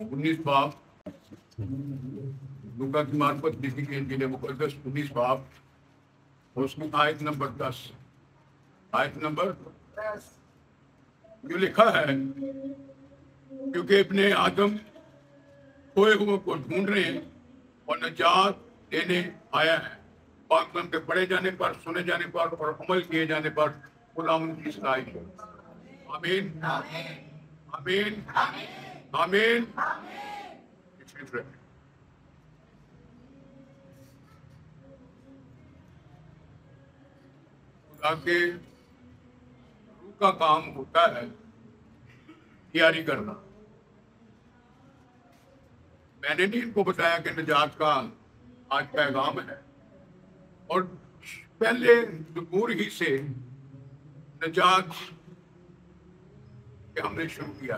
انیس باپ۔ لوکا کی معرفت لکھی گئی انجیل مقدس انیس باپ۔ اور اس میں آیت نمبر دس۔ آیت نمبر جو لکھا ہے کیونکہ ابن آدم کھوئے ہوئے کو ڈھونڈ رہے ہیں اور نجات دینے آیا ہے۔ پاک کلام کے پڑھے جانے پر سنے جانے پر اور عمل کیے جانے پر غلام کی ستائش ہو آمین۔ آمین۔ آمین خدا کے روح کا کام ہوتا ہے تیاری کرنا۔ میں نے نہیں ان کو بتایا کہ نجات کا آج پیغام ہے۔ اور پہلے دور ہی سے نجات کہ ہم نے شروع کیا۔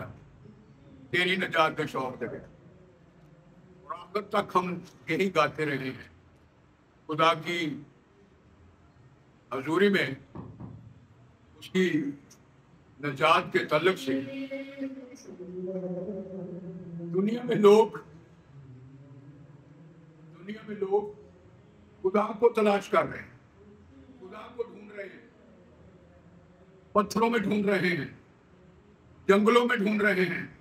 تیری نجات کا شوق دے۔ اور آخر تک ہم یہی گاتے رہے ہیں۔ خدا کی حضوری میں اس کی نجات کے تعلق سے دنیا میں لوگ، دنیا میں لوگ خدا کو تلاش کر رہے ہیں۔ خدا کو ڈھونڈ رہے ہیں۔ پتھروں میں ڈھونڈ رہے ہیں۔ جنگلوں میں ڈھونڈ رہے ہیں۔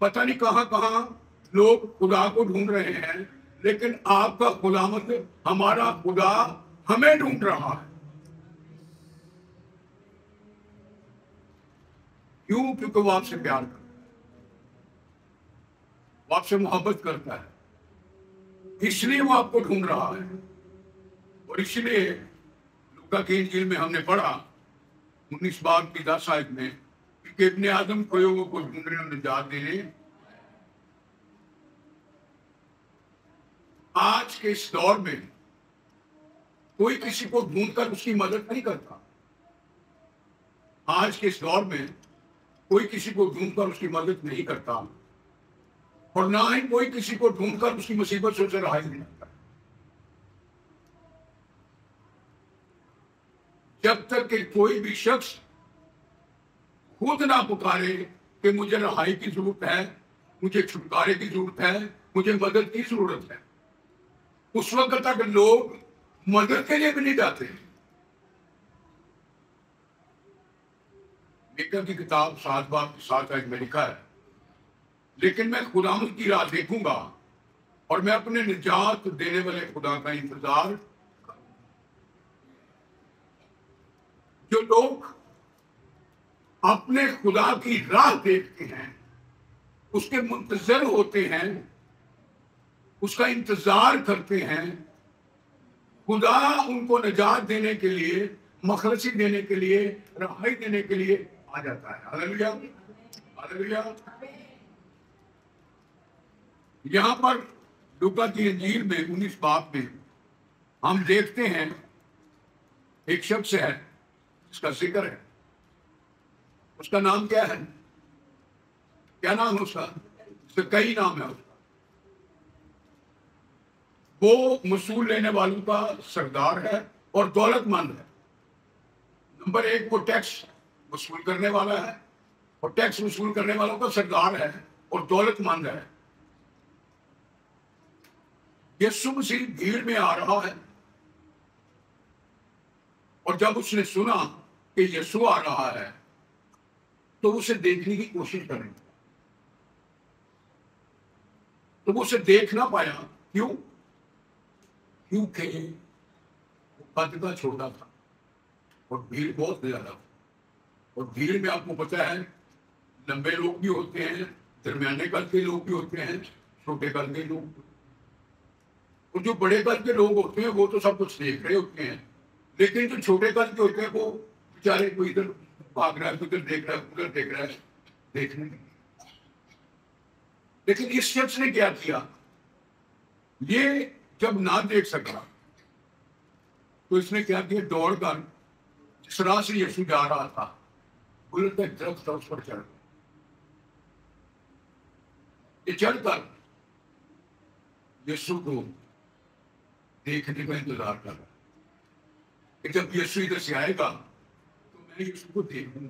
پتہ نہیں کہاں کہاں لوگ خدا کو ڈھونڈ رہے ہیں، لیکن آپ کا خدا مت ہمارا خدا ہمیں ڈھونڈ رہا ہے۔ کیوں؟ کیونکہ وہ آپ سے پیار کرتا ہے۔ وہ آپ سے محبت کرتا ہے۔ اس لیے وہ آپ کو ڈھونڈ رہا ہے۔ اور اس لیے لوکا کی انجیل میں ہم نے پڑھا، انیس باب کی دس آیت میں کہ ابن آدم کو کو ڈھونڈنے نجات دینے آج کے اس دور میں کوئی کسی کو ڈھونڈ کر اس کی مدد نہیں کرتا۔ آج کے اس دور میں کوئی کسی کو ڈھونڈ کر اس کی مدد نہیں کرتا۔ اور نہ ہی کوئی کسی کو ڈھونڈ کر اس کی مصیبت سے اسے رہائی نہیں کرتا۔ جب تک کہ کوئی بھی شخص خود نہ پکارے کہ مجھے رہائی کی ضرورت ہے، مجھے چھٹکارے کی ضرورت ہے، مجھے مدد کی ضرورت ہے۔ اس وقت تک لوگ مدد کے لیے بھی نہیں جاتے۔ میکر کی کتاب سات باپ کے ساتھ آج میں لکھا ہے، لیکن میں خدا کی راہ دیکھوں گا اور میں اپنے نجات دینے والے خدا کا انتظار جو لوگ اپنے خدا کی راہ دیکھتے ہیں۔ اس کے منتظر ہوتے ہیں۔ اس کا انتظار کرتے ہیں۔ خدا ان کو نجات دینے کے لیے، مخلصی دینے کے لیے، رہائی دینے کے لیے آ جاتا ہے۔ یہاں پر لوکا کی انجیل میں، انیس باپ میں ہم دیکھتے ہیں، ایک شخص ہے جس کا ذکر ہے۔ اس کا نام کیا ہے؟ کیا نام ہے اس کا؟ اس کا کئی نام ہے اس کا وہ مصول لینے والوں کا سردار ہے اور دولت مند ہے۔ نمبر ایک، وہ ٹیکس وصول کرنے والا ہے اور ٹیکس وصول کرنے والوں کا سردار ہے اور دولت مند ہے۔ یسو مسیح بھیڑ میں آ رہا ہے۔ اور جب اس نے سنا کہ یسو آ رہا ہے تو اسے دیکھنے کی کوشش کریں تو وہ اسے دیکھ نہ پایا، کیوں؟ کیونکہ وہ قد کا چھوٹا تھا اور بھیڑ بہت زیادہ اور بھیڑ میں آپ کو پتا ہے، لمبے لوگ بھی ہوتے ہیں، درمیانے قد کے لوگ بھی ہوتے ہیں، چھوٹے قد کے لوگ اور جو بڑے قد کے لوگ ہوتے ہیں، وہ تو سب کچھ دیکھ رہے ہوتے ہیں۔ لیکن جو چھوٹے قد کے ہوتے ہیں، وہ بیچارے کو ادھر بھاگ رہا ہے ادھر دیکھ رہا ہے ادھر دیکھ رہا ہے، دیکھنے لیکن اس شخص نے کیا کیا؟ یہ جب نہ دیکھ سکا، تو اس نے کیا کیا؟ دوڑ کر جس راہ سے یسو جا رہا تھا۔ بلند ایک درخت تھا، اس پر چڑھ گیا۔ یہ چڑھ کر یسو کو دیکھنے کا انتظار کر رہا۔ کہ جب یسو ادھر سے آئے گا تو میں یسو کو دیکھوں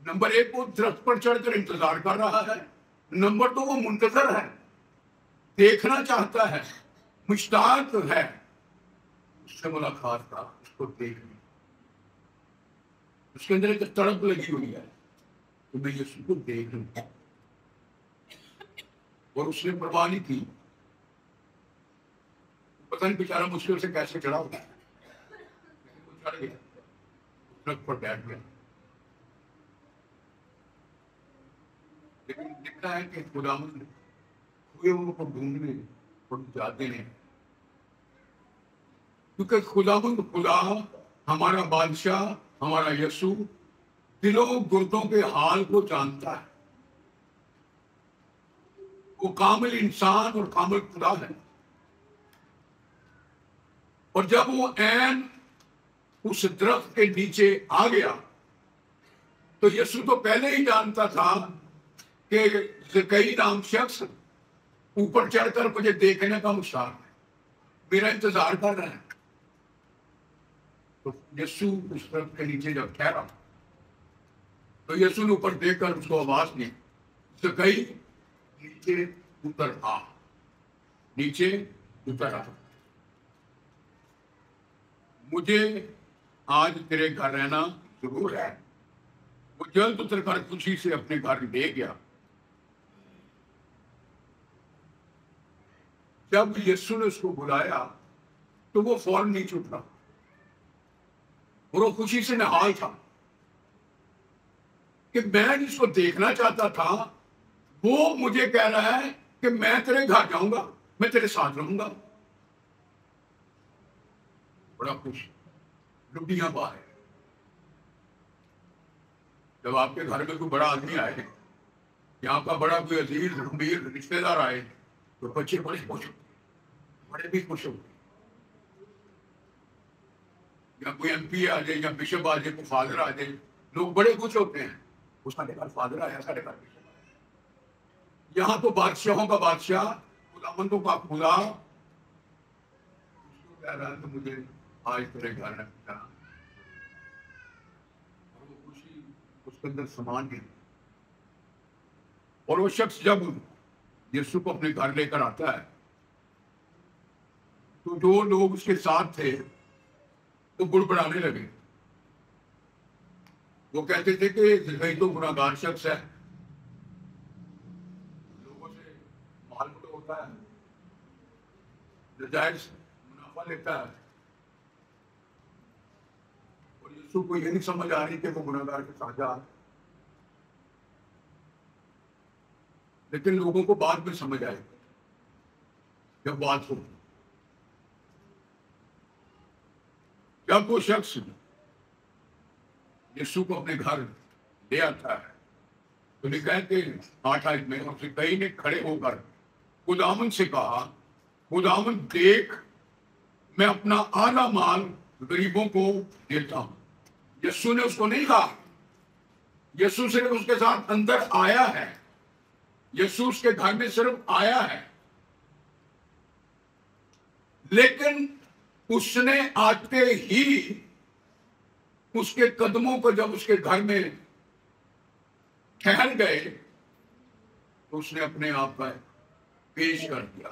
نمبر ایک وہ درخت پر چڑھ کر انتظار کر رہا ہے۔ نمبر دو وہ منتظر ہے۔ دیکھنا چاہتا ہے۔ مشتاق ہے۔ اس سے ملاقات کا، اس کو دیکھنے اس کے اندر ایک تڑپ لگی ہوئی ہے۔ تو میں یسو کو دیکھ لوں اور اس نے پرواہ نہیں کی۔ پتہ نہیں بیچارہ مشکل سے کیسے چڑھا ہوگا وہ چڑھ گیا۔ ٹرک پر بیٹھ گیا لیکن لکھا ہے کہ خدا مند ہوئے کو ڈھونڈنے اور جاتے ہیں۔ کیونکہ خدا خدا ہمارا بادشاہ، ہمارا یسو دلوں گردوں کے حال کو جانتا ہے۔ وہ کامل انسان اور کامل خدا ہے۔ اور جب وہ این اس درخت کے نیچے آ گیا۔ تو یسو تو پہلے ہی جانتا تھا کہ کئی نام شخص اوپر چڑھ کر مجھے دیکھنے کا مشتاق ہے۔ میرا انتظار کر رہے ہیں تو یسو اس درخت کے نیچے جب ٹھہرا، تو یسو نے اوپر دیکھ کر اس کو آواز دی کئی نیچے اتر آ۔ نیچے اتر آ۔ مجھے آج تیرے گھر رہنا ضرور ہے۔ وہ جلد اتر کر خوشی سے اپنے گھر لے گیا۔ جب یسو نے اس کو بلایا تو وہ فوراً نہیں چھٹ رہا اور وہ خوشی سے نہال تھا کہ میں جس کو دیکھنا چاہتا تھا، وہ مجھے کہہ رہا ہے کہ میں تیرے گھر جاؤں گا، میں تیرے ساتھ رہوں گا۔ بڑا خوش۔ لٹیاں باہر جب آپ کے گھر میں کوئی بڑا آدمی آئے یہاں کا بڑا کوئی عزیز گمبھیر رشتے دار آئے، تو بچے بڑے خوش ہوتے بڑے بھی خوش ہوتے یا کوئی ایم پی آ جائے، یا بشپ آ جائے، کوئی فادر آ جائے، لوگ بڑے خوش ہوتے ہیں۔ وہ سارے گھر فادر آیا سارے گھر بشپ یہاں تو بادشاہوں کا بادشاہ خدا مندوں کا خدا مجھے آج تیرے گھر نے پوچھا اور وہ خوشی اس کے اندر سامان گئی اور وہ شخص جب یسو کو اپنے گھر لے کر آتا ہے، تو جو لوگ اس کے ساتھ تھے وہ گڑ بڑھانے لگے۔ وہ کہتے تھے کہ زلفی تو گناہ گار شخص ہے۔ لوگوں سے مال مٹو ہوتا ہے، نجائز منافع لیتا ہے۔ یسو کو یہ نہیں سمجھ آ رہی کہ وہ گناہ کے ساتھ جا لیکن لوگوں کو بعد میں سمجھ آئے جب بات ہو۔ جب وہ شخص یسو کو اپنے گھر لے آتا ہے، تو لکھا ہے کہ آٹھ آٹھ میں، اور کئی نے کھڑے ہو کر خدامن سے کہا خدامن دیکھ، میں اپنا اعلیٰ مال غریبوں کو دیتا ہوں۔ یسو نے اس کو نہیں کہا۔ یسو صرف اس کے ساتھ اندر آیا ہے۔ یسو اس کے گھر میں صرف آیا ہے۔ لیکن اس نے آتے ہی اس کے قدموں کو جب اس کے گھر میں ٹھہر گئے تو اس نے اپنے آپ کا پیش کر دیا۔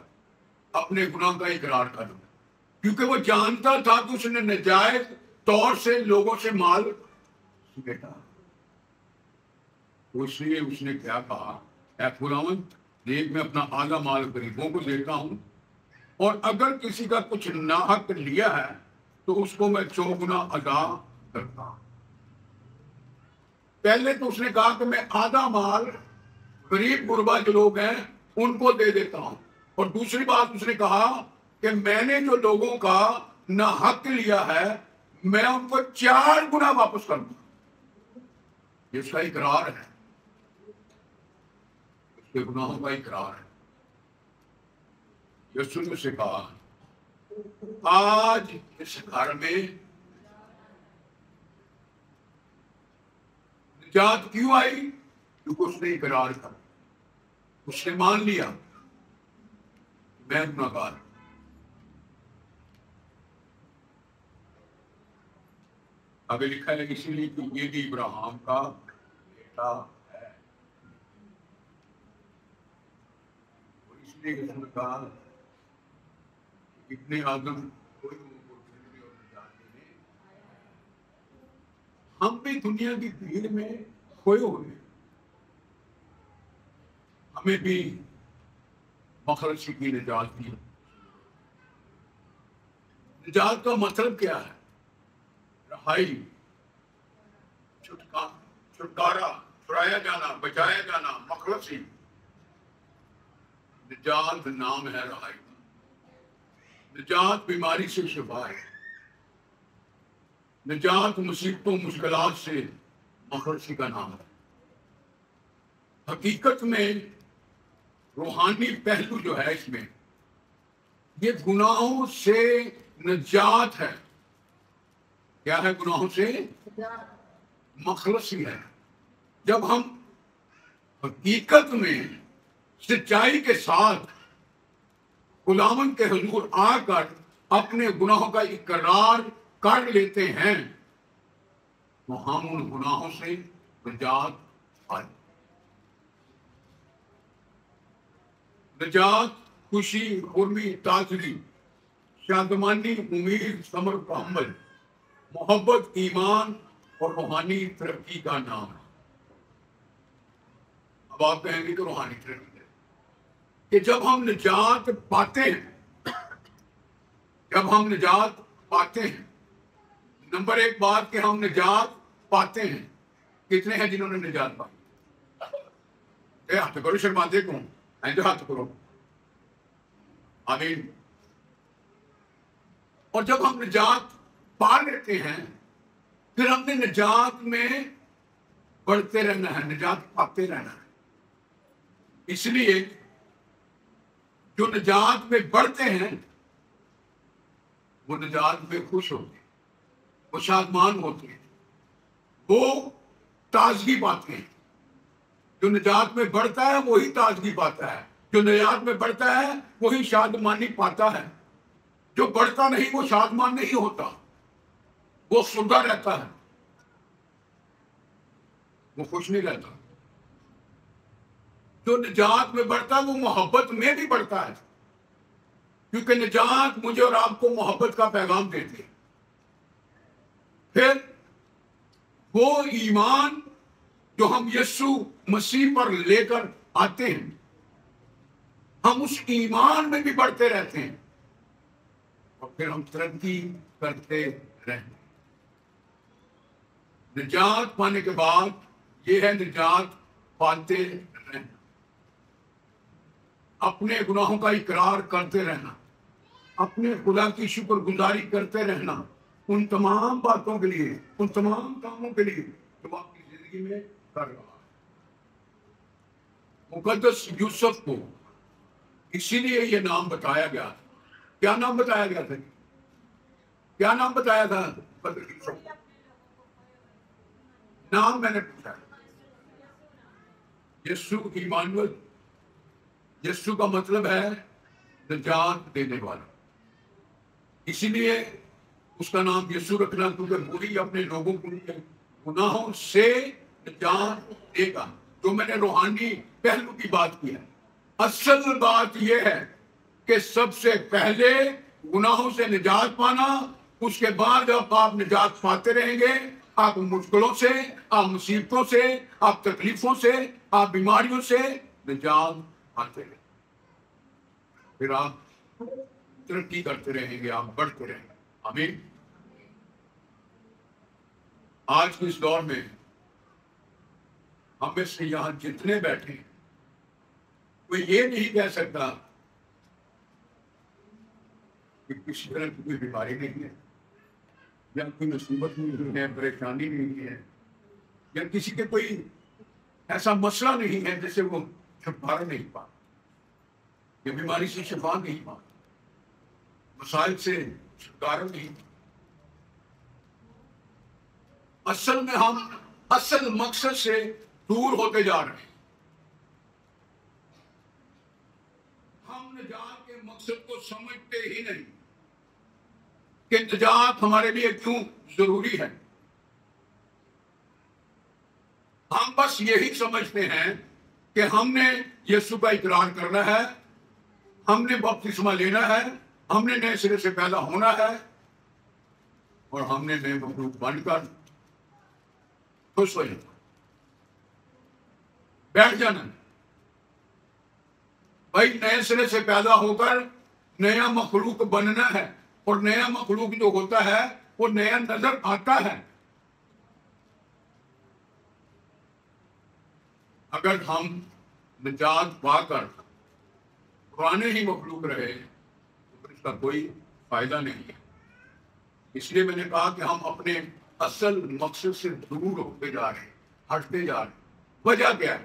اپنے گناہ کا اقرار کر دیا۔ کیونکہ وہ جانتا تھا کہ اس نے نجائز طور سے لوگوں سے مال بیٹا اس لیے اس نے کیا کہا، اے خلاون دیکھ میں اپنا آدھا مال غریبوں کو دیتا ہوں، اور اگر کسی کا کچھ ناحق لیا ہے، تو اس کو میں چوگنا ادا کرتا ہوں۔ پہلے تو اس نے کہا کہ میں آدھا مال غریب غربا جو لوگ ہیں، ان کو دے دیتا ہوں۔ اور دوسری بات اس نے کہا کہ میں نے جو لوگوں کا نہ حق لیا ہے میں ان کو چار گنا واپس کر دوں۔ اس کا اقرار ہے۔ اس کے گناہوں کا اقرار ہے۔ یسو نے سے کہا، آج اس گھر میں نجات کیوں آئی؟ کیونکہ اس نے اقرار کر اس نے مان لیا۔ میں گناہ ہوں۔ آگے لکھا ہے اسی لیے کہ یہ بھی ابراہم کا بیٹا ہے۔ اور اس لیے اس نے کہا ابن آدم کوئی ہم بھی دنیا کی بھیڑ میں کھوئے ہوئے ہمیں بھی مخرشی کی نجات دی۔ نجات کا مطلب کیا ہے؟ رہائی چھٹکارا چھڑایا جانا، بچایا جانا مخلصی نجات نام ہے رہائی۔ کا نجات بیماری سے شفا ہے۔ نجات مصیبتوں، مشکلات سے مخلصی کا نام ہے۔ حقیقت میں روحانی پہلو جو ہے اس میں، یہ گناہوں سے نجات ہے۔ کیا ہے گناہوں سے؟ مخلصی ہے۔ جب ہم حقیقت میں سچائی کے ساتھ غلامن کے حضور آ کر اپنے گناہوں کا اقرار کر لیتے ہیں، تو ہم ان گناہوں سے نجات نجات، خوشی قرمی تاثری شادمانی، امید سمر کا عمل محبت، ایمان اور روحانی ترقی کا نام۔ ہے اب آپ کہیں گے کہ روحانی ترقی ہے۔ کہ جب ہم نجات پاتے ہیں، جب ہم نجات پاتے ہیں، نمبر ایک بات کہ ہم نجات پاتے ہیں، کتنے ہیں جنہوں نے نجات پائی؟ ہاتھ کرو شرماتے کون ہاتھ کرو۔ آمین۔ اور جب ہم نجات پا لیتے ہیں، پھر ہم نے نجات میں بڑھتے رہنا ہے، نجات پاتے رہنا ہے۔ اس لیے جو نجات میں بڑھتے ہیں، وہ نجات میں خوش ہوتے ہیں، وہ شادمان ہوتے ہیں، وہ تازگی پاتے ہیں۔ جو نجات میں بڑھتا ہے، وہی تازگی پاتا ہے۔ جو نجات میں بڑھتا ہے، وہی شادمانی پاتا ہے۔ جو بڑھتا نہیں، وہ شادمان نہیں ہوتا۔ وہ سدا رہتا ہے۔ وہ خوش نہیں رہتا۔ جو نجات میں بڑھتا ہے، وہ محبت میں بھی بڑھتا ہے۔ کیونکہ نجات مجھے اور آپ کو محبت کا پیغام دیتے پھر وہ ایمان جو ہم یسو مسیح پر لے کر آتے ہیں، ہم اس ایمان میں بھی بڑھتے رہتے ہیں۔ اور پھر ہم ترقی کرتے رہتے نجات پانے کے بعد یہ ہے نجات پاتے رہنا۔ اپنے گناہوں کا اقرار کرتے رہنا۔ اپنے خدا کی شکر گزاری کرتے رہنا۔ ان تمام باتوں کے لیے، ان تمام کاموں کے لیے جو آپ کی زندگی میں کر رہا ہے۔ مقدس یوسف کو اسی لیے یہ نام بتایا گیا۔ کیا نام بتایا گیا تھا؟ کیا نام بتایا تھا؟ نام میں نے پوچھا یسو ایمانول یسو کا مطلب ہے نجات دینے والا۔ اسی لیے اس کا نام یسو رکھنا، کیونکہ وہی اپنے لوگوں کو گناہوں سے نجات دے گا۔ جو میں نے روحانی پہلو کی بات کی ہے۔ اصل بات یہ ہے کہ سب سے پہلے گناہوں سے نجات پانا، اس کے بعد اب آپ نجات پاتے رہیں گے۔ آپ مشکلوں سے آپ مصیبتوں سے آپ تکلیفوں سے آپ بیماریوں سے نجات پاتے رہیں پھر آپ ترقی کرتے رہیں گے، آپ بڑھتے رہیں گے۔ امین آج کے اس دور میں ہم سے یہاں جتنے بیٹھے ہیں، کوئی یہ نہیں کہہ سکتا کہ کسی طرح کی کوئی بیماری نہیں ہے۔ یا کوئی مصیبت نہیں ہے، پریشانی نہیں ہے، یا کسی کے کوئی ایسا مسئلہ نہیں ہے جیسے وہ چھٹکارا نہیں پا، یا بیماری سے شفا نہیں پا، مسائل سے چھٹکارا نہیں اصل میں ہم اصل مقصد سے دور ہوتے جا رہے ہیں۔ ہم نجات کے مقصد کو سمجھتے ہی نہیں۔ کہ نجات ہمارے لیے کیوں ضروری ہے؟ ہم بس یہی سمجھتے ہیں کہ ہم نے یسو کا اقرار کرنا ہے، ہم نے بپتسمہ لینا ہے، ہم نے نئے سرے سے پیدا ہونا ہے اور ہم نے نئے مخلوق بن کر خوش ہو جانا بیٹھ جانا۔ بھائی، نئے سرے سے پیدا ہو کر نیا مخلوق بننا ہے۔ اور نیا مخلوق جو ہوتا ہے، وہ نیا نظر آتا ہے۔ اگر ہم نجات پا کر پرانے ہی مخلوق رہے، تو اس کا کوئی فائدہ نہیں ہے۔ اس لیے میں نے کہا کہ ہم اپنے اصل مقصد سے دور ہوتے جا رہے ہیں، ہٹتے جا رہے ہیں۔ وجہ کیا ہے؟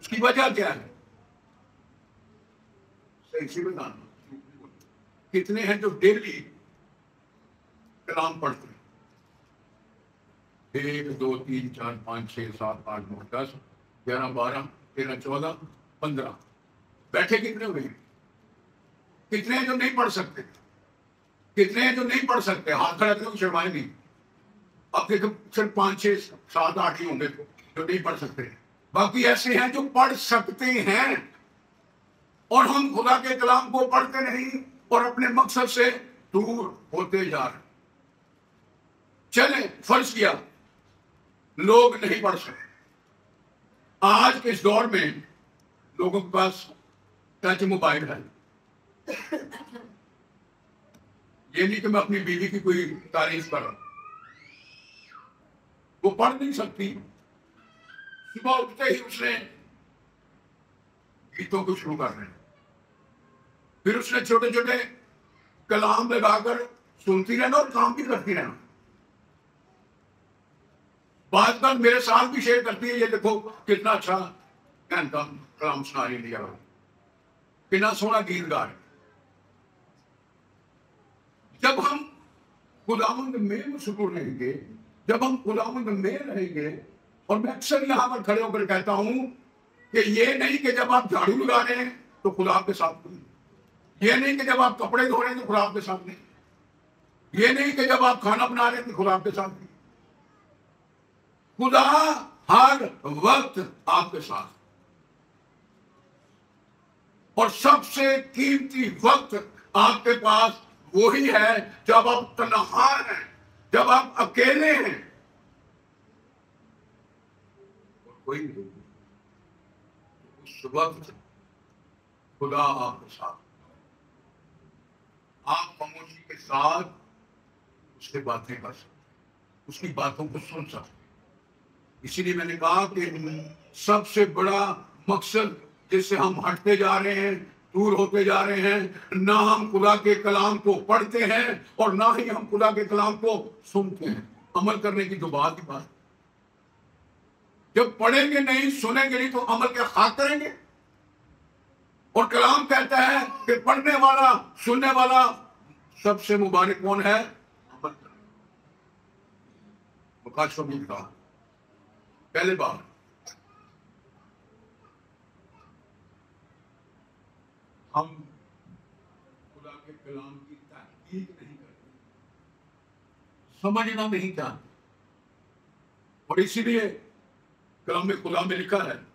اس کی وجہ کیا ہے؟ صحیح سی بتانا۔ کتنے ہیں جو ڈیلی کلام پڑھتے ہیں؟ ایک، دو، تین، چار، پانچ، چھ، سات، آٹھ، نو، دس، گیارہ، بارہ، تیرہ، چودہ، پندرہ۔ بیٹھے کتنے ہوئے کتنے جو نہیں پڑھ سکتے؟ کتنے ہیں جو نہیں پڑھ سکتے؟ ہاتھ کھڑے تھے شرمائے نہیں۔ اب صرف پانچ، چھ، سات، آٹھ ہی ہوں گے جو نہیں پڑھ سکتے۔ باقی ایسے ہیں جو پڑھ سکتے ہیں اور ہم خدا کے کلام کو پڑھتے نہیں۔ اور اپنے مقصد سے دور ہوتے جا رہے چلے فرض کیا، لوگ نہیں پڑھ سکتے۔ آج کے اس دور میں لوگوں کے پاس ٹچ موبائل ہے۔ یہ نہیں کہ میں اپنی بیوی کی کوئی تعریف کر رہا وہ پڑھ نہیں سکتی۔ صبح اٹھتے ہی اس نے گیتوں کو شروع کر رہے ہیں پھر اس نے چھوٹے چھوٹے کلام لگا کر سنتی رہنا اور کام بھی کرتی رہنا۔ بعد بات میرے ساتھ بھی شیئر کرتی ہے، یہ دیکھو کتنا اچھا کلام سنا رہی لیا کتنا سونا گیت گار جب ہم خداوند میں مسکر رہیں گے، جب ہم خداوند میں رہیں گے، اور میں اکثر یہاں پر کھڑے ہو کر کہتا ہوں کہ یہ نہیں کہ جب آپ جھاڑو لگا رہے ہیں تو خدا کے ساتھ۔ نہیں یہ نہیں کہ جب آپ کپڑے دھو رہے ہیں تو خدا کے ساتھ نہیں۔ یہ نہیں کہ جب آپ کھانا بنا رہے ہیں تو خدا کے ساتھ نہیں۔ خدا ہر وقت آپ کے ساتھ۔ اور سب سے قیمتی وقت آپ کے پاس وہی ہے جب آپ تنہا ہیں، جب آپ اکیلے ہیں۔ کوئی نہیں اس وقت خدا آپ کے ساتھ۔ آپ خاموشی کے ساتھ اس سے باتیں کر سکتے اس کی باتوں کو سن سکتے اسی لیے میں نے کہا کہ سب سے بڑا مقصد جس سے ہم ہٹتے جا رہے ہیں، دور ہوتے جا رہے ہیں، نہ ہم خدا کے کلام کو پڑھتے ہیں اور نہ ہی ہم خدا کے کلام کو سنتے ہیں۔ عمل کرنے کی تو بات ہی بات۔ جب پڑھیں گے نہیں، سنیں گے نہیں تو عمل کیا خاک کریں گے؟ اور کلام کہتا ہے کہ پڑھنے والا، سننے والا سب سے مبارک کون ہے؟ پہلے بار ہم خدا کے کلام کی تحقیق نہیں کرتے۔ سمجھنا نہیں چاہتے۔ اور اسی لیے کلام خدا میں لکھا ہے۔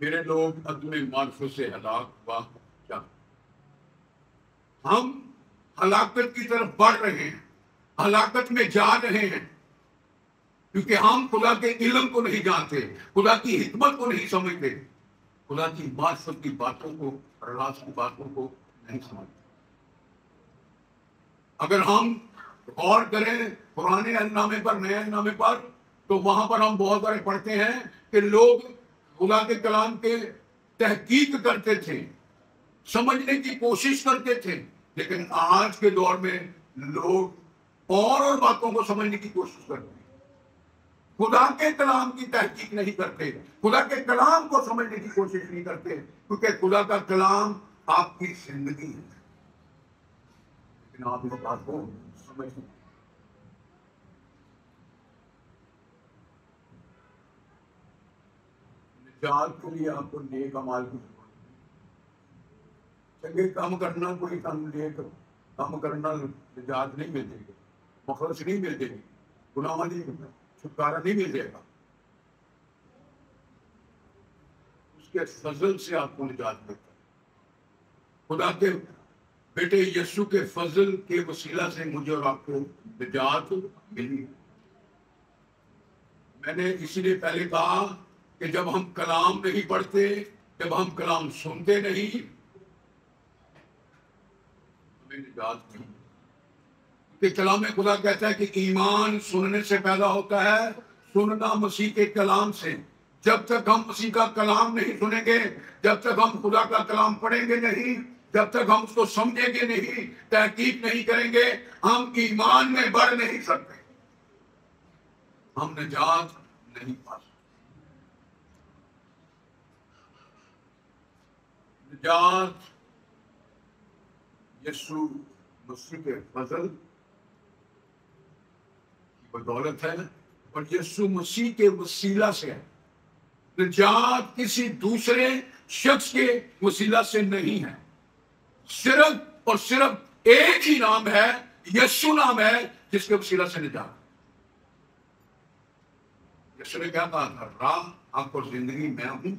میرے لوگ عدم معرفت سے ہلاک ہوا۔ کیا؟ ہم ہلاکت کی طرف بڑھ رہے ہیں، ہلاکت میں جا رہے ہیں۔ کیونکہ ہم خدا کے علم کو نہیں جانتے، خدا کی حکمت کو نہیں سمجھتے۔ خدا کی بات، سب کی باتوں کو راز کی باتوں کو نہیں سمجھتے۔ اگر ہم غور کریں پرانے نامے پر، نئے نامے پر، تو وہاں پر ہم بہت سارے پڑھتے ہیں کہ لوگ خدا کے کلام کے تحقیق کرتے تھے، سمجھنے کی کوشش کرتے تھے، لیکن آج کے دور میں لوگ اور اور باتوں کو سمجھنے کی کوشش کرتے ہیں۔ خدا کے کلام کی تحقیق نہیں کرتے، خدا کے کلام کو سمجھنے کی کوشش نہیں کرتے، کیونکہ خدا کا کلام آپ کی زندگی ہے۔ لیکن آپ اس بات کو سمجھ نجات کے لیے آپ کو نیک امال کی چنگے کام کرنا کوئی کام نیک کام کرنا نجات نہیں ملتے گی، مخلص نہیں ملتے گی، گناہ نہیں چھٹکارا نہیں مل جائے گا۔ اس کے فضل سے آپ کو نجات ملتا ہے خدا کے بیٹے یسو کے فضل کے وسیلہ سے مجھے اور آپ کو نجات ملی۔ میں نے اسی لیے پہلے کہا کہ جب ہم کلام نہیں پڑھتے، جب ہم کلام سنتے نہیں، ہمیں نجات نہیں کہ کلام خدا کہتا ہے کہ ایمان سننے سے پیدا ہوتا ہے، سننا مسیح کے کلام سے۔ جب تک ہم مسیح کا کلام نہیں سنیں گے، جب تک ہم خدا کا کلام پڑھیں گے نہیں، جب تک ہم اس کو سمجھیں گے نہیں، تحقیق نہیں کریں گے، ہم ایمان میں بڑھ نہیں سکتے۔ ہم نجات نہیں پا سکتے۔ نجات یسو مسیح کے فضل بدولت ہے اور یسو مسیح کے وسیلہ سے ہے۔ نجات کسی دوسرے شخص کے وسیلہ سے نہیں ہے۔ صرف اور صرف ایک ہی نام ہے، یسو نام ہے، جس کے وسیلہ سے نجات۔ یسو نے کہا تھا راہ آپ کو زندگی میں ہوں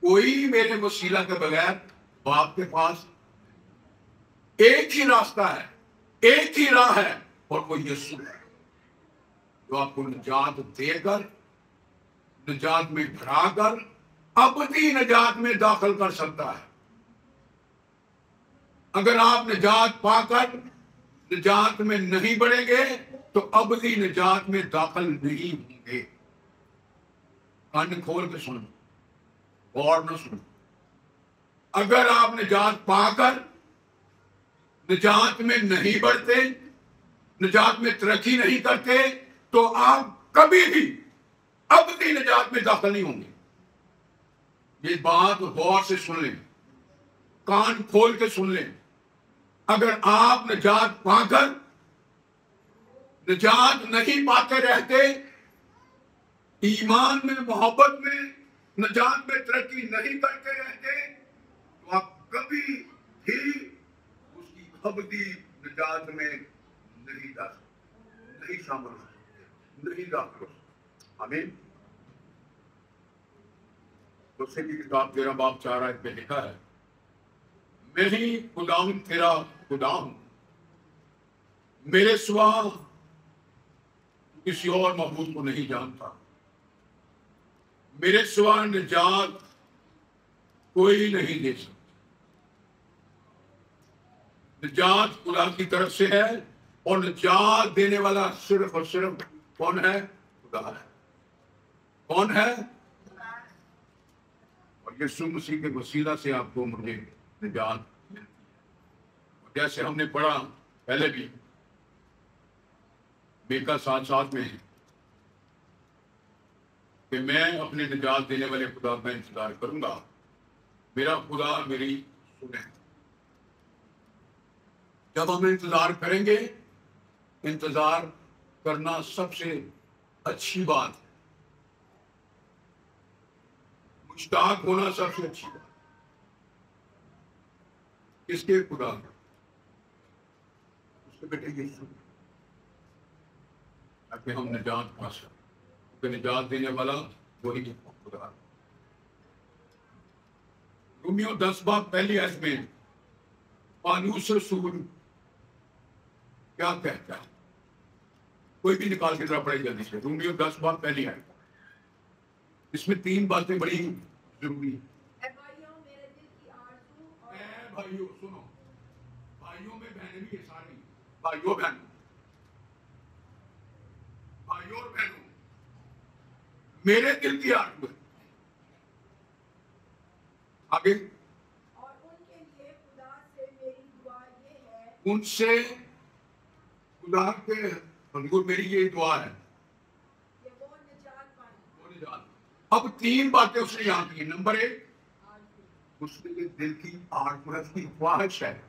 کوئی میرے وسیلہ کے بغیر باپ کے پاس ایک ہی راستہ ہے، ایک ہی راہ ہے اور وہ یسو ہے۔ جو آپ کو نجات دے کر، نجات میں بھرا کر اپنی نجات میں داخل کر سکتا ہے۔ اگر آپ نجات پا کر نجات میں نہیں بڑھیں گے، تو ابدی نجات میں داخل نہیں ہوں گے۔ کن کھول کے سنو اور نہ سنو۔ اگر آپ نجات پا کر نجات میں نہیں بڑھتے، نجات میں ترقی نہیں کرتے، تو آپ کبھی بھی اپنی نجات میں داخل نہیں ہوں گے۔ یہ بات غور سے سن لیں، کان کھول کے سن لیں۔ اگر آپ نجات پا کر نجات نہیں پاتے رہتے، ایمان میں، محبت میں، نجات میں ترقی نہیں کرتے رہتے کبھی بھی اس کی ابدی نجات میں نہیں داخل نہیں شامل ہو نہیں داخل ہو آمین۔ دوسرے کی کتاب تیرا باپ چاہ رہا ہے پہ لکھا ہے۔ میں ہی خدا ہوں، تیرا خدا ہوں۔ میرے سوا کسی اور محبوب کو نہیں جانتا۔ میرے سوا نجات کوئی نہیں دے سکتا۔ نجات خدا کی طرف سے ہے اور نجات دینے والا صرف اور صرف کون ہے؟ خدا ہے۔ کون ہے؟ اور یسو مسیح کے وسیلہ سے آپ کو مجھے نجات جیسے ہم نے پڑھا پہلے بھی بیکا ساتھ ساتھ میں کہ میں اپنے نجات دینے والے خدا کا انتظار کروں گا۔ میرا خدا میری سنے جب ہم انتظار کریں گے، انتظار کرنا سب سے اچھی بات ہے۔ مشتاق ہونا سب سے اچھی بات کس کے؟ خدا اس کے بیٹے یہ سن تاکہ ہم نجات پا سکیں۔ نجات دینے والا وہی خدا رومیو دس بات پہلی ایس میں پانوس رسول کیا کہتا ہے؟ کوئی بھی نکال کے ذرا پڑے جلدی سے۔ رومیو دس بات پہلی ہے اس میں تین باتیں بڑی ضروری ہیں۔ بھائیوں سنو۔ بھائیوں میں بھی اور بہنوں۔ میرے دل کی آرزو ہے۔ آگے۔ ان سے خدا کے حضور میری یہ دعا ہے۔ اب تین باتیں اس نے یہاں کی۔ نمبر ایک اس کے دل کی آرٹ کی خواہش ہے۔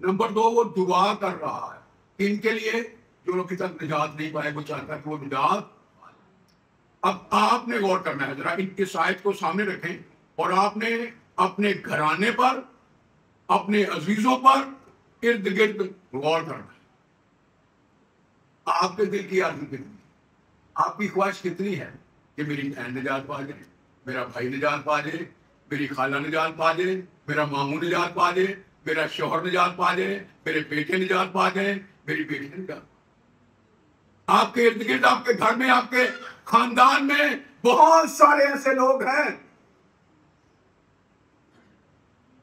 نمبر دو وہ دعا کر رہا ہے۔ ان کے لیے جو لوگ تک نجات نہیں پائے وہ چاہتا ہے کہ وہ نجات اب آپ نے غور کرنا ہے ذرا ان کے شاید کو سامنے رکھیں۔ اور آپ نے اپنے گھرانے پر اپنے عزیزوں پر ارد گرد غور کرنا ہے۔ آپ کے دل کی آرزو کتنی آپ کی خواہش کتنی ہے کہ میری بہن نجات پا جائے، میرا بھائی نجات پا جائے، میری خالہ نجات پا جائے، میرا ماموں نجات پا جائے، میرا شوہر نجات پا جائے، میرے بیٹے نجات پا جائے، میری بیٹی نجات آپ کے ارد گرد، آپ کے گھر میں، آپ کے خاندان میں بہت سارے ایسے لوگ ہیں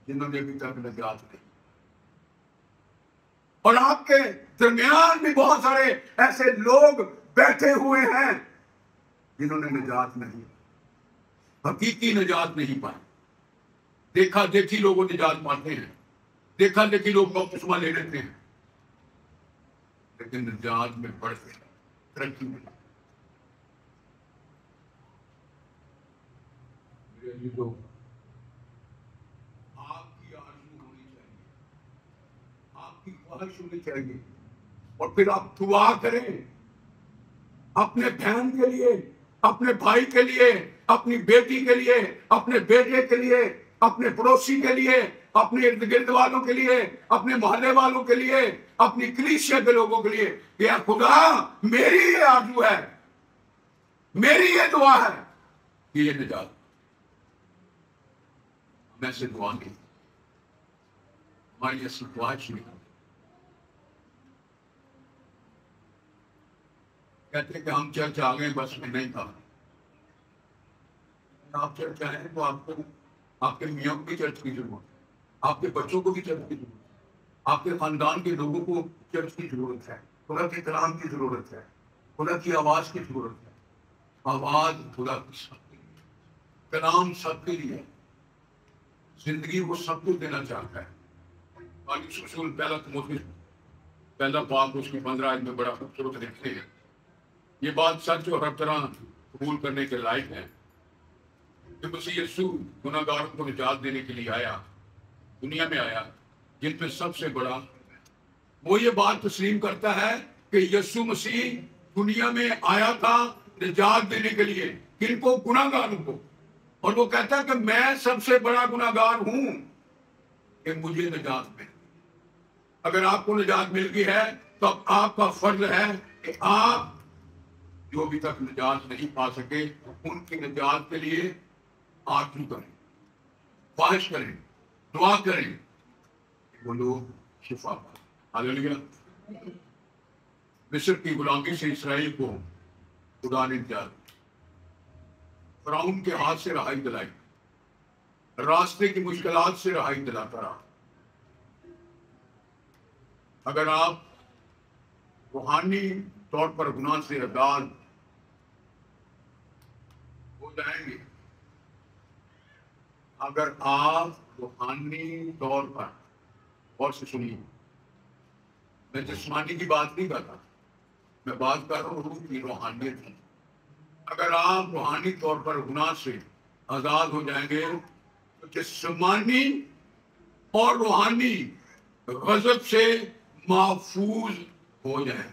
جنہوں نے ابھی تک نجات نہیں اور آپ کے درمیان بھی بہت سارے ایسے لوگ بیٹھے ہوئے ہیں جنہوں نے نجات نہیں حقیقی نجات نہیں پائی۔ دیکھا دیکھی لوگوں نجات پاتے ہیں۔ دیکھا دیکھی لوگ بپتسمہ لے لیتے ہیں۔ لیکن نجات میں بڑھتے ہیں ترقی میں میرے عزیزو آپ کی آرزو ہونی چاہیے آپ کی چاہیے اور پھر آپ دعا کریں۔ اپنے بہن کے لیے، اپنے بھائی کے لیے، اپنی بیٹی کے لیے، اپنے بیٹے کے لیے، اپنے پڑوسی کے لیے، اپنے ارد گرد والوں کے لیے، اپنے محلے والوں کے لیے، اپنی کلیشیا کے لوگوں کے لیے کہ خدا، میری یہ آرزو ہے۔ میری یہ دعا ہے کہ یہ نجات۔ میں سے دعا کی۔ ہماری اصل دعا شروع کہتے کہ ہم چرچ آ گئے بس میں نہیں تھا آپ چرچ آئے تو آپ کو، آپ کے میاں کو بھی چرچ کی ضرورت ہے، آپ کے بچوں کو بھی چرچ کی ضرورت ہے، آپ کے خاندان کے لوگوں کو چرچ کی ضرورت ہے، خدا کے کلام کی ضرورت ہے، خدا کی آواز کی ضرورت ہے۔ آواز خدا کی سب کے لیے۔ کلام سب کے لیے۔ زندگی وہ سب کو دینا چاہتا ہے۔ پہلا تموتھی پہلا پاک اس کی پندرہ آج میں بڑا خوبصورت لکھتے ہیں۔ یہ بات سچ اور ہر طرح قبول کرنے کے لائق ہے کہ مسیح یسو گناہ گاروں کو نجات دینے کے لیے آیا، دنیا میں آیا، جن میں سب سے بڑا۔ وہ یہ بات تسلیم کرتا ہے کہ یسو مسیح دنیا میں آیا تھا نجات دینے کے لیے، کن کو؟ گناہ گاروں کو۔ اور وہ کہتا ہے کہ میں سب سے بڑا گناہ گار ہوں کہ مجھے نجات مل اگر آپ کو نجات مل گئی ہے تو اب آپ کا فرض ہے کہ آپ جو ابھی تک نجات نہیں پا سکے، ان کی نجات کے لیے آرزو کریں، خواہش کریں، دعا کریں وہ لوگ شفا پائیں۔ مصر کی غلامی سے اسرائیل کو خدا نے نجات فراؤن کے ہاتھ سے رہائی دلائی۔ راستے کی مشکلات سے رہائی دلاتا رہا۔ اگر آپ روحانی طور پر گناہ سے آزاد ہو جائیں گے۔ اگر آپ روحانی طور پر، اور سے سنیے، میں جسمانی کی بات نہیں کرتا میں بات کر رہا ہوں روح کی روحانیت کی۔ اگر آپ روحانی طور پر گناہ سے آزاد ہو جائیں گے، تو جسمانی اور روحانی غضب سے محفوظ ہو جائیں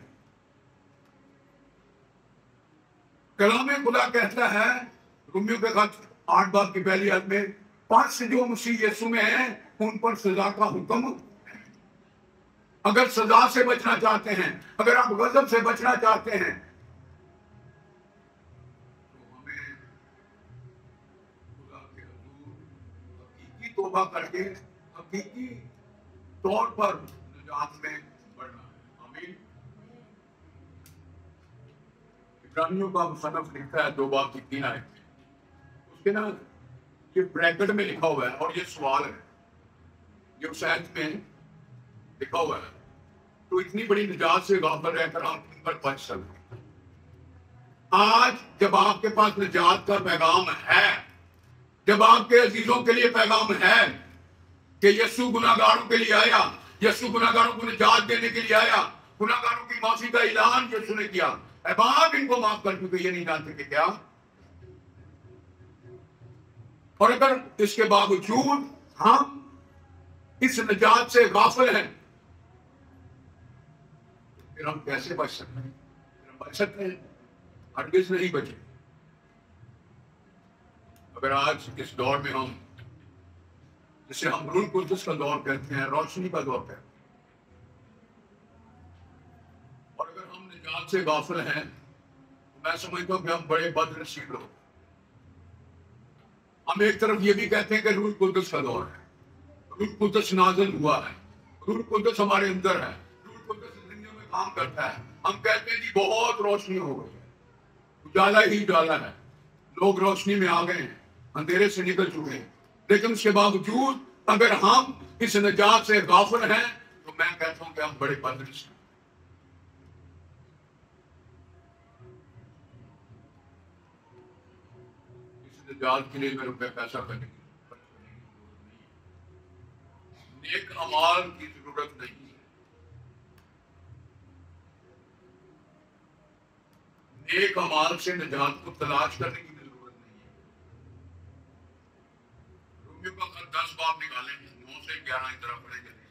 کلام خدا کہتا ہے رومیو کے خط آٹھ بات کی پہلی حد میں پانچ سے جو مسیح یسو میں ہیں، ان پر سزا کا حکم۔ اگر سزا سے بچنا چاہتے ہیں، اگر آپ غضب سے بچنا چاہتے ہیں توبہ کر کے حقیقی طور پر نجات میں بڑھنا۔ آمین۔ ابراہیمیوں کا مصنف لکھتا ہے دو باب کی تین آئے کے نا یہ بریکٹ میں لکھا ہوا ہے اور یہ سوال ہے۔ یہ اسید میں لکھا ہوا ہے۔ تو اتنی بڑی نجات سے غافل رہ کر ہم ان پر بچ سکتے آج جب آپ کے پاس نجات کا پیغام ہے، جب آپ کے عزیزوں کے لیے پیغام ہے کہ یسو گناگاروں کے لیے آیا یسو گناگاروں کو نجات دینے کے لیے آیا گناگاروں کی معافی کا اعلان یسو نے کیا۔ اے باپ، ان کو معاف کر چکے، یہ نہیں جانتے کہ کیا؟ اور اگر اس کے باوجود ہم اس نجات سے غافل ہیں، پھر ہم کیسے بچ سکتے ہیں؟ پھر ہم بچ سکتے ہیں؟ ہرگز نہیں بچے۔ اگر آج اس دور میں ہم، جسے ہم رول قدس کا دور کہتے ہیں، روشنی کا دور کہتے ہیں، اور اگر ہم نجات سے غافل ہیں میں سمجھتا ہوں کہ ہم بڑے بد نصیب لوگ ہم ایک طرف یہ بھی کہتے ہیں کہ روح قدس کا دور ہے۔ روح قدس نازل ہوا ہے۔ روح قدس ہمارے اندر ہے۔ روح قدس زندگیوں میں کام کرتا ہے۔ ہم کہتے ہیں جی بہت روشنی ہو گئی ہے۔ اجالا ہی اجالا ہے۔ لوگ روشنی میں آ گئے ہیں۔ اندھیرے سے نکل چکے ہیں۔ لیکن اس کے باوجود اگر ہم اس نجات سے غافل ہیں، تو میں کہتا ہوں کہ ہم بڑے بد نصیب کے لیے میں روپے پیسہ کرنے کی ضرورت نہیں نیک امال کی ضرورت نہیں۔ ہے نیک امال سے نجات کو تلاش کرنے کی ضرورت نہیں۔ ہے رومیو کا خط دس باب نکالیں گے، نو سے گیارہ کی طرف پڑھیں گے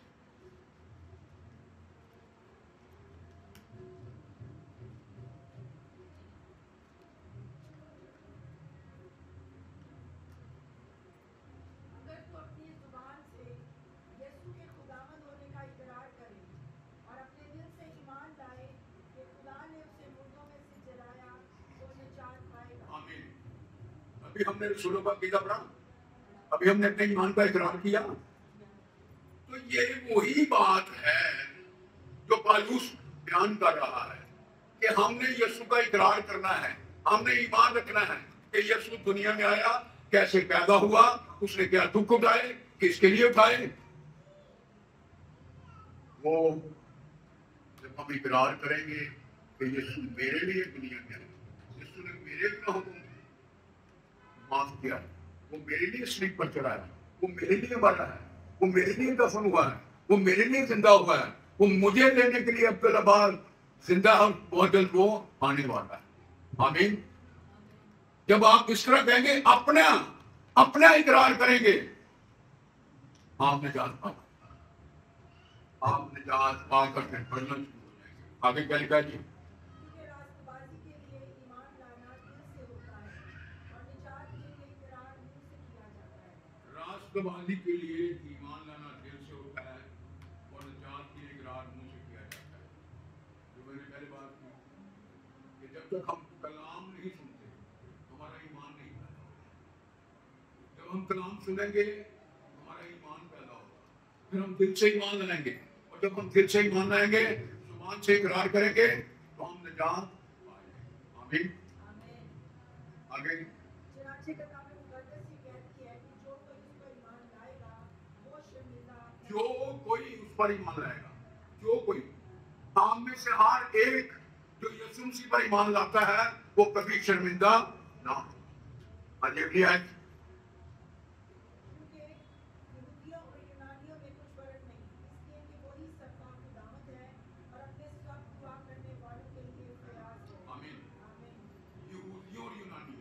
ابھی ہم نے رسولوں کا عقیدہ پڑھا ابھی ہم نے اپنے ایمان کا اقرار کیا۔ تو یہ وہی بات ہے جو پالوس بیان کر رہا ہے کہ ہم نے یسوع کا اقرار کرنا ہے۔ ہم نے ایمان رکھنا ہے کہ یسوع دنیا میں آیا، کیسے پیدا ہوا، اس نے کیا دکھ اٹھائے، کس کے لیے اٹھائے۔ وہ جب ہم اقرار کریں گے کہ یسوع میرے لیے دنیا میں آیا، یسوع نے میرے گناہوں کو معاف کیا۔ وہ میرے لیے سلیپ پر چڑھا ہے۔ وہ میرے لیے مرا ہے۔ وہ میرے لیے دفن ہوا ہے۔ وہ میرے لیے زندہ ہوا ہے۔ وہ مجھے لینے کے لیے اب بعد زندہ اور بہت جلد وہ آنے والا ہے۔ آمین۔ جب آپ اس طرح کہیں گے، اپنا اپنا اقرار کریں گے، آپ نجات پا آپ نجات پا کر کے پڑھنا شروع ہو جائیں گے آگے کیا لکھا جی کیونکہ راست بازی کے لیے ایمان لانا دل سے ہوتا ہے اور نجات کے لیے اقرار منہ سے کیا جاتا راست بازی کے لیے ایمان لانا دل سے ہوتا ہے اور نجات لیے اقرار منہ سے کیا جاتا ہے۔ جو میں نے پہلے بات کی کہ جب تک ہم کلام نہیں سنتے ہمارا ایمان نہیں پیدا ہوتا۔ جب ہم کلام سنیں گے ہمارا ایمان پیدا ہوگا۔ پھر ہم دل سے ایمان لائیں گے۔ اور جب ہم دل سے ایمان لائیں گے زبان سے اقرار کریں گے تو ہم نجات پائیں گے۔ آمین۔ آگے چنانچہ کتاب مقدس یہ کہتی ہے کہ جو کوئی اس پر ایمان لائے گا وہ شرمندہ نہیں جو کوئی اس پر ایمان لائے گا۔ جو کوئی ہم میں سے ہر ایک جو یسوع مسیح پر ایمان لاتا ہے، وہ کبھی شرمندہ نہ ہو۔ آج اگلی آیت کیونکہ یہودیوں اور یونانیوں میں کچھ فرق نہیں اس لیے کہ وہی سب کا خداوند ہے اور اپنے سب دعا کرنے والوں کے لیے فیاض ہے آمین آمین یہودی اور یونانی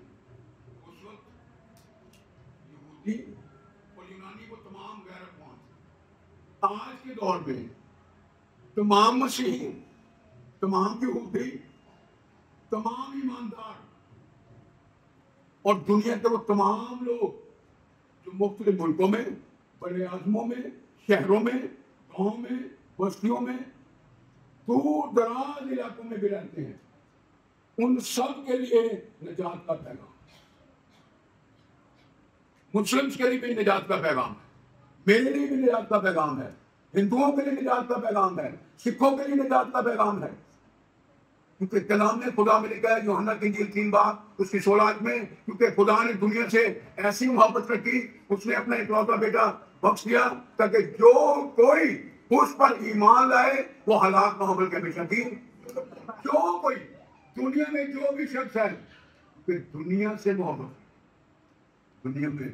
اس وقت یہودی اور یونانی کو تمام غیر اقوام آج کے دور میں تمام مسیحی تمام یہودی تمام ایماندار اور دنیا کے وہ تمام لوگ جو مختلف ملکوں میں، بڑے اعظموں میں، شہروں میں، گاؤں میں، بستیوں میں دور دراز علاقوں میں بھی رہتے ہیں، ان سب کے لیے نجات کا پیغام۔ مسلمس کے لیے بھی نجات کا پیغام۔ ہے میرے لیے بھی نجات کا پیغام ہے۔ ہندوؤں کے لیے نجات کا پیغام ہے۔ سکھوں کے لیے نجات کا پیغام ہے۔ کیونکہ کلام نے خدا میں لکھا ہے، یوحنا کی انجیل تین بار، اس کی سولاد میں، کیونکہ خدا نے دنیا سے ایسی محبت رکھی اس نے اپنا اکلوتا بیٹا بخش دیا تاکہ جو کوئی اس پر ایمان لائے، وہ ہلاک محبت کے ہمیشہ کی جو کوئی دنیا میں جو بھی شخص ہے، کہ دنیا سے محبت، دنیا میں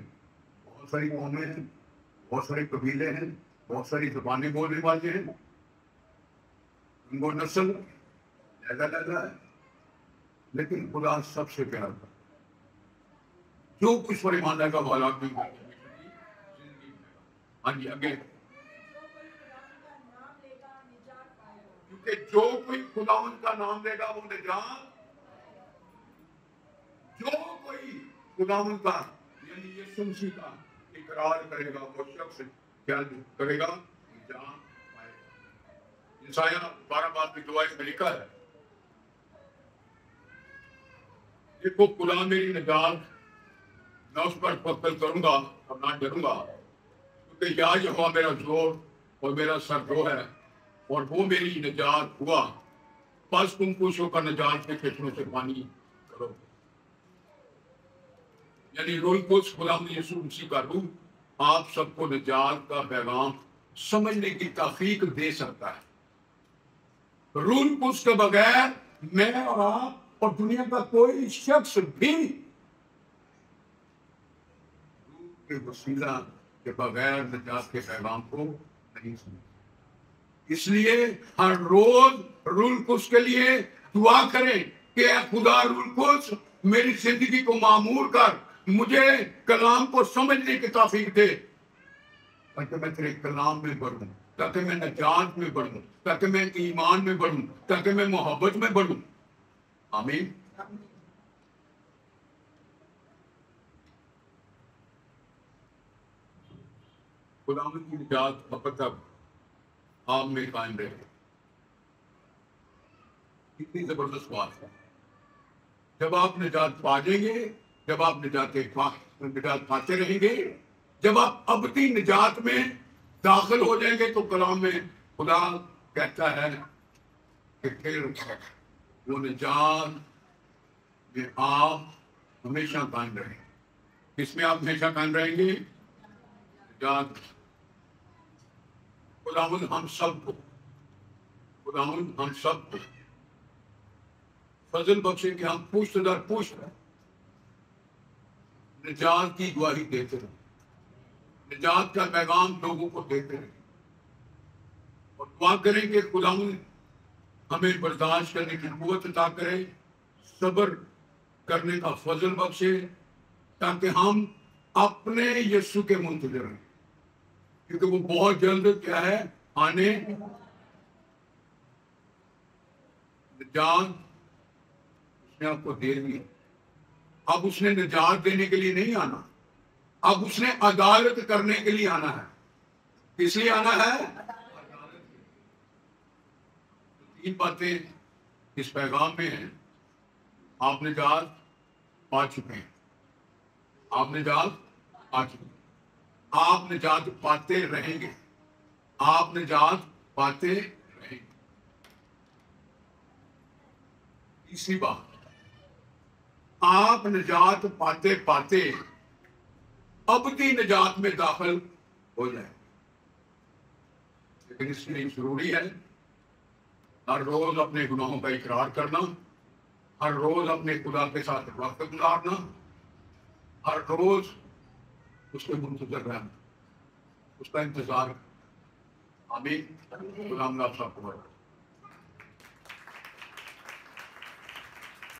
بہت ساری قومیں ہیں۔ بہت سارے قبیلے ہیں، بہت ساری زبانیں بولنے والے ہیں۔ ان کو نسل لہذا لہذا ہے، لیکن خدا سب سے پیار کرتا ہے جو کچھ پر ایمان لائے گا وہ حالات میں ہاں جی آگے۔ کیونکہ جو کوئی خداوند کا نام لے گا، وہ نجات۔ جو کوئی خداوند کا یعنی یسوع مسیح کا۔ اقرار کرے گا وہ شخص کیا کرے گا جان پائے گا۔ انسانیہ بارہ بار کی دعا میں لکھا ہے۔ دیکھو کلا میری نجات، میں اس پر فخر کروں گا اور نہ ڈروں گا، کیونکہ یا یہاں میرا زور اور میرا سر جو ہے اور وہ میری نجات ہوا۔ پس تم پوچھو کا نجات کے کھیتوں سے پانی کرو۔ یعنی ملک اس غلام یسو مسیح کا روح آپ سب کو نجات کا پیغام سمجھنے کی تحقیق دے سکتا ہے۔ رول پس کے بغیر میں اور آپ اور دنیا کا کوئی شخص بھی کے وسیلہ کے بغیر نجات کے پیغام کو نہیں سمجھ اس لیے ہر روز رول پس کے لیے دعا کریں کہ اے خدا رول پس میری زندگی کو معمور کر۔ مجھے کلام کو سمجھنے کی توفیق دے۔ تاکہ میں تیرے کلام میں بڑھوں، تاکہ میں نجات میں بڑھوں، تاکہ میں ایمان میں بڑھوں، تاکہ میں محبت میں بڑھوں۔ آمین۔ غلام کی نجات اب آپ میں قائم رہے۔ کتنی زبردست بات ہے۔ جب آپ نجات پا جائیں گے جب آپ نجات نجات پاتے رہیں گے، جب آپ ابدی نجات میں داخل ہو جائیں گے تو کلام میں خدا کہتا ہے کہ پھر وہ نجات میں آپ ہمیشہ قائم رہیں۔ کس میں آپ ہمیشہ قائم رہیں گے؟ نجات خدا ہم سب کو خدا ہم سب کو۔ فضل بخشیں کہ ہم پوچھ در پوچھ رہے نجات کی گواہی دیتے رہے نجات کا پیغام لوگوں کو دیتے رہے اور دعا کریں کہ خدا ہمیں برداشت کرنے کی قوت عطا کرے، صبر کرنے کا فضل بخشے، تاکہ ہم اپنے یسو کے منتظر ہیں۔ کیونکہ وہ بہت جلد کیا ہے؟ آنے۔ جان اس نے آپ کو دے دی۔ اب اس نے نجات دینے کے لیے نہیں آنا۔ اب اس نے عدالت کرنے کے لیے آنا ہے۔ کس لیے آنا ہے؟ تین باتیں اس پیغام میں ہیں۔ آپ نجات پا چکے ہیں۔ آپ نے جات پا چکے ہیں۔ آپ نجات پاتے رہیں گے۔ آپ نجات پاتے رہیں گے۔ تیسری بات۔ آپ نجات پاتے پاتے اب کی نجات میں داخل ہو جائے لیکن اس لیے ضروری ہے، ہر روز اپنے گناہوں کا اقرار کرنا، ہر روز اپنے خدا کے ساتھ وقت گزارنا، ہر روز اس کے منتظر رہنا۔ اس کا انتظار۔ آمین۔ غلام صاحب کو